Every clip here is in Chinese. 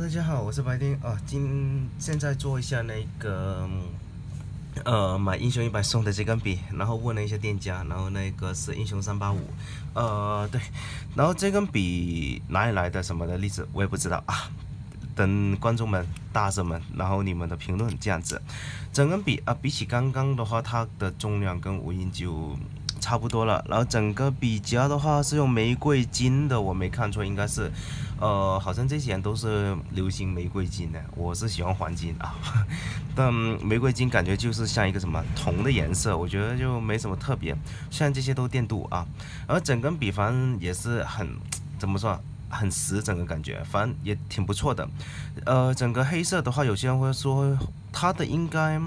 大家好，我是白丁啊。今现在做一下那个呃买英雄一百送的这根笔，然后问了一下店家，然后那个是英雄三八五，呃对，然后这根笔哪里来的什么的例子我也不知道啊。等观众们、大神们，然后你们的评论这样子。整根笔啊，比起刚刚的话，它的重量跟无印就。差不多了，然后整个笔夹的话是用玫瑰金的，我没看错，应该是，呃，好像这些年都是流行玫瑰金的，我是喜欢黄金啊，但玫瑰金感觉就是像一个什么铜的颜色，我觉得就没什么特别，虽然这些都电镀啊，而整根笔房也是很，怎么说，很实，整个感觉反正也挺不错的，呃，整个黑色的话，有些人会说它的应该。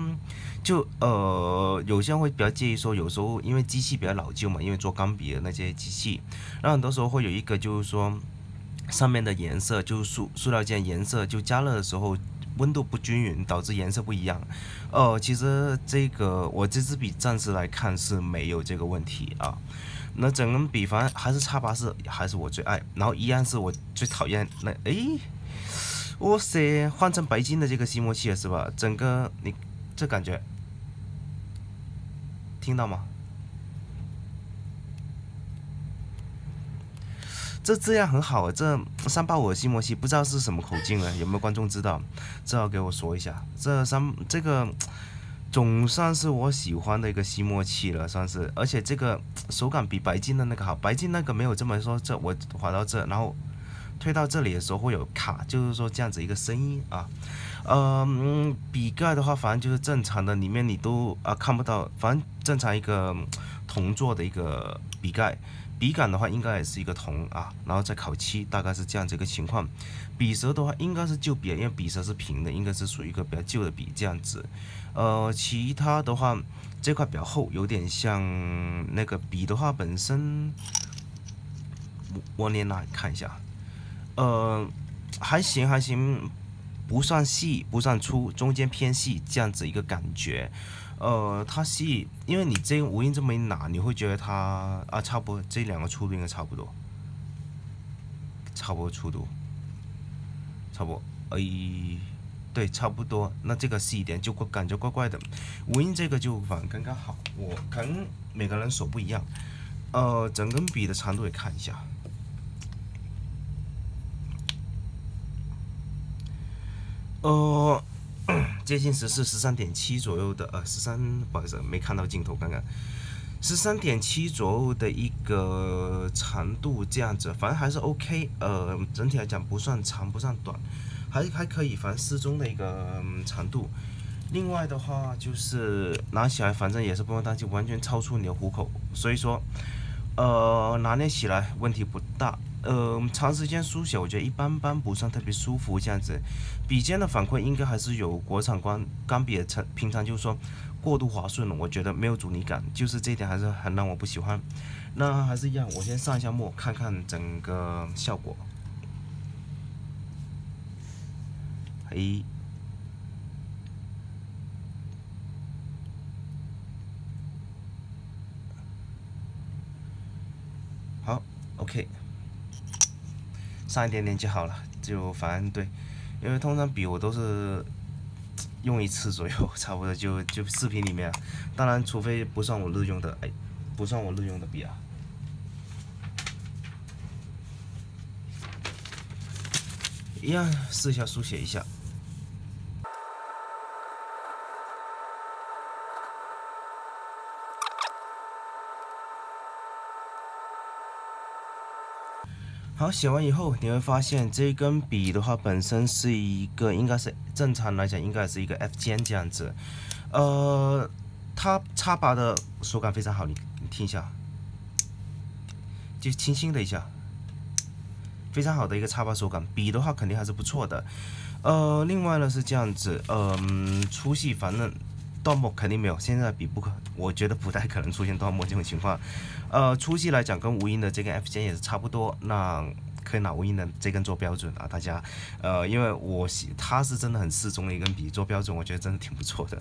就呃，有些人会比较介意说，有时候因为机器比较老旧嘛，因为做钢笔的那些机器，然后很多时候会有一个就是说，上面的颜色就是塑塑料件颜色就加热的时候温度不均匀，导致颜色不一样。呃，其实这个我这支笔暂时来看是没有这个问题啊。那整根笔反正还是叉八四还是我最爱，然后依然是我最讨厌那哎，哇塞，换成白金的这个吸墨器了是吧？整个你这感觉。听到吗？这质量很好啊，这三八五的吸墨器不知道是什么口径了，有没有观众知道？最好给我说一下。这三这个总算是我喜欢的一个吸墨器了，算是，而且这个 手感比白金的那个好，白金那个没有这么说。这我滑到这，然后。推到这里的时候会有卡，就是说这样子一个声音啊，嗯，笔盖的话反正就是正常的，里面你都啊看不到，反正正常一个铜做的一个笔盖，笔杆的话应该也是一个铜啊，然后再烤漆，大概是这样子一个情况。笔舌的话应该是旧笔，因为笔舌是平的，应该是属于一个比较旧的笔这样子。呃，其他的话这块比较厚，有点像那个笔的话本身，我我念那看一下。呃，还行还行，不算细，不算粗，中间偏细，这样子一个感觉。呃，它细，因为你这无印这么一拿，你会觉得它啊，差不多这两个粗度应该差不多，差不多粗度，差不多，哎，对，差不多。那这个细一点就感觉怪怪的，无印这个就反刚刚好。我可能每个人手不一样。呃，整根笔的长度也看一下。呃，接近十四十三点七左右的，呃，十三不好意思，没看到镜头，刚刚十三点七左右的一个长度，这样子，反正还是 OK，呃，整体来讲不算长，不算短，还还可以，反正适中的一个长度。另外的话，就是拿起来，反正也是不用担心完全超出你的虎口，所以说，呃，拿捏起来问题不大。呃，长时间书写我觉得一般般，不算特别舒服这样子。笔尖的反馈应该还是有国产钢钢笔的成，平常就是说过度滑顺，我觉得没有阻尼感，就是这点还是很让我不喜欢。那还是一样，我先上一下墨，看看整个效果。嘿，好，OK。上一点点就好了，就反正对，因为通常笔我都是 用一次左右，差不多就 就视频里面，当然除非不算我日用的，哎，不算我日用的笔啊，一样试一下书写一下。好，写完以后你会发现这根笔的话，本身是一个应该是正常来讲应该是一个 F 尖这样子，呃，它插拔的手感非常好，你你听一下，就轻轻的一下，非常好的一个插拔手感，笔的话肯定还是不错的，呃，另外呢是这样子，嗯，粗细反正。断墨肯定没有，现在笔不可，我觉得不太可能出现断墨这种情况。呃，粗细来讲跟无印的这根 F 尖也是差不多，那可以拿无印的这根做标准啊，大家。呃，因为我喜它是真的很适中的一根笔，做标准我觉得真的挺不错的。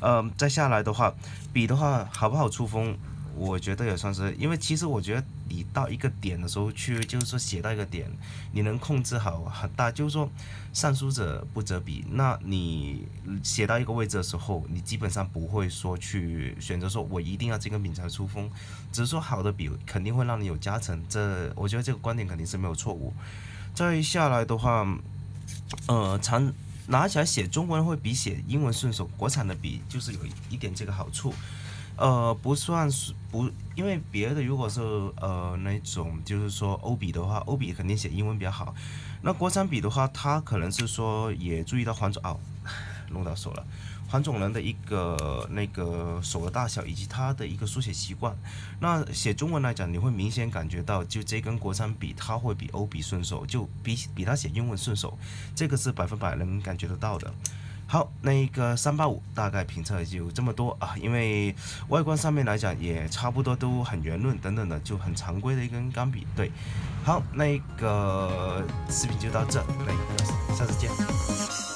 呃，再下来的话，笔的话好不好出锋，我觉得也算是，因为其实我觉得你到一个点的时候去，就是说写到一个点，你能控制好很大，就是说善书者不折笔。那你写到一个位置的时候，你基本上不会说去选择说我一定要这根笔才出风，只是说好的笔肯定会让你有加成。这我觉得这个观点肯定是没有错误。再下来的话，呃，常拿起来写中文会比写英文顺手，国产的笔就是有一点这个好处。呃，不算是不，因为别的如果是呃那种就是说欧笔的话，欧笔肯定写英文比较好。那国产笔的话，它可能是说也注意到黄种哦，弄到手了，黄种人的一个那个手的大小以及他的一个书写习惯。那写中文来讲，你会明显感觉到，就这根国产笔，它会比欧笔顺手，就比比他写英文顺手，这个是百分百能感觉得到的。好，那一个三八五大概评测就这么多啊，因为外观上面来讲也差不多都很圆润等等的，就很常规的一根钢笔。对，好，那个视频就到这，那个下次见。